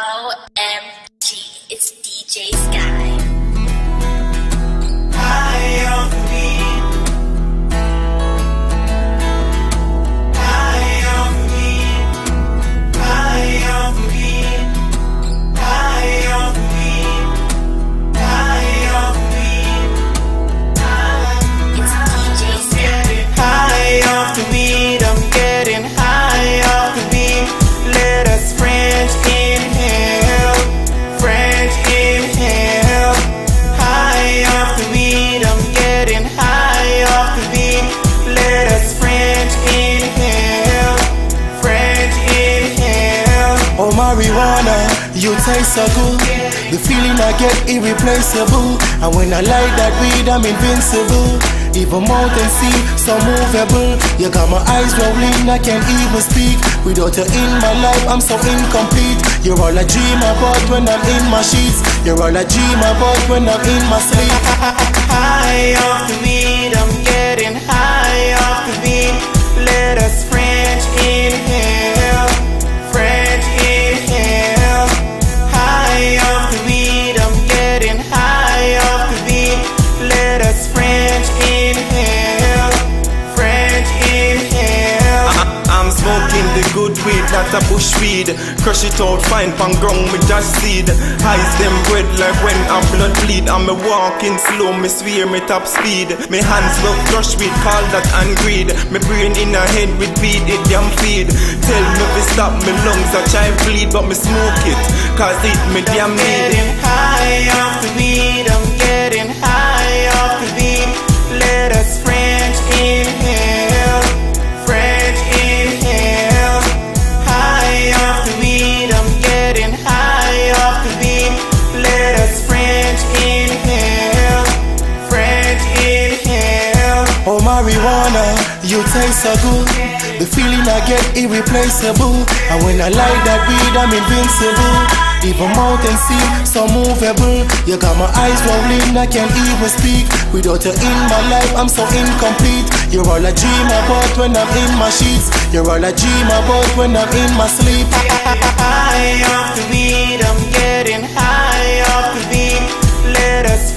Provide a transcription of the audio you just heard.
OMG, it's DJ Sky. Oh marijuana, you taste so good. The feeling I get irreplaceable. And when I light that weed, I'm invincible. Even mountain sea, so movable. You got my eyes rolling, I can't even speak. Without you in my life, I'm so incomplete. You're all I dream about when I'm in my sheets. You're all I dream about when I'm in my sleep. High off the weed, I'm getting high off the beat. Let us French not a bush weed. Crush it out fine, pan ground with just seed. Eyes them red like when a blood bleed. I'm a walking slow, me swear me top speed. Me hands look crush weed, call that and greed. Me brain in a head with weed, it damn feed. Tell me if stop me lungs, I try bleed, but me smoke it. Cause it me damn need. getting high off the weed. I'm place I. The feeling I get irreplaceable. And when I light that weed, I'm invincible. Even mountain seem so movable. You got my eyes rolling, I can't even speak. Without you in my life, I'm so incomplete. You're all I dream about when I'm in my sheets. You're all I dream about when I'm in my sleep. High off the weed, I'm getting high off the weed. Let us